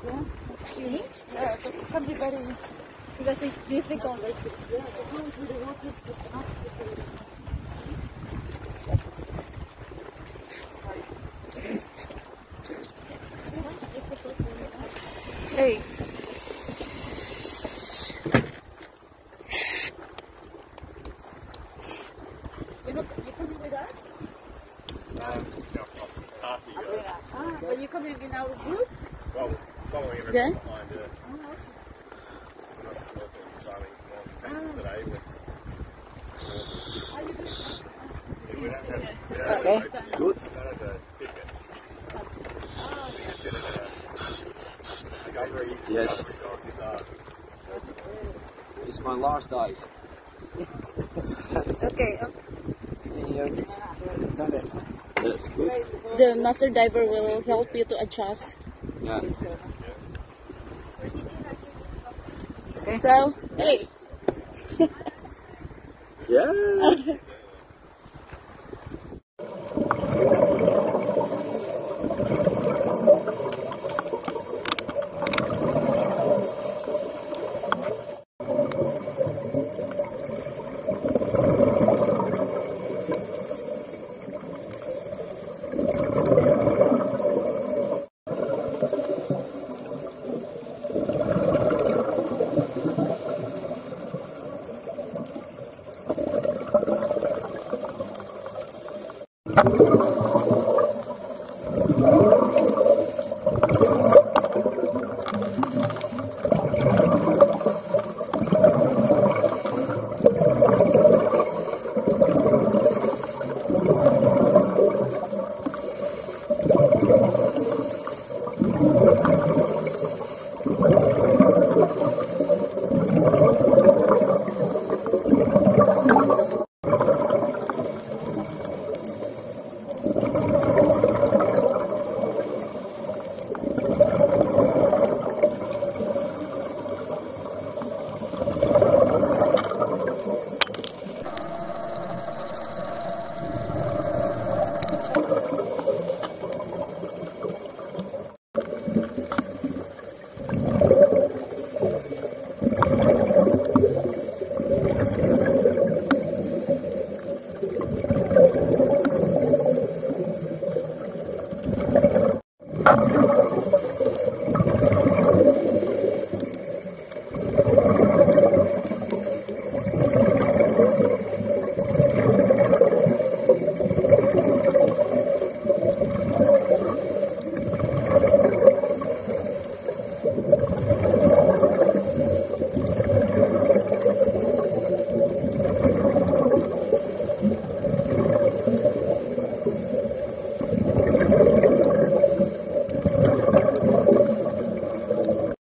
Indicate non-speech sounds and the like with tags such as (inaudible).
See? Yeah, so it can be very because it's difficult. Hey. You know, you coming with us? No, after you. Ah, but you coming in our group? Well, following everything Yeah? behind it. I'm not sure if it's starting on today with. Yeah, we don't have, yeah, Okay. Good. That is a ticket. Ticket and a discovery. Yes. discovery dog, It's my last day. Okay. That's good. The master diver will help you to adjust. Yeah. So, hey. Yeah. (laughs)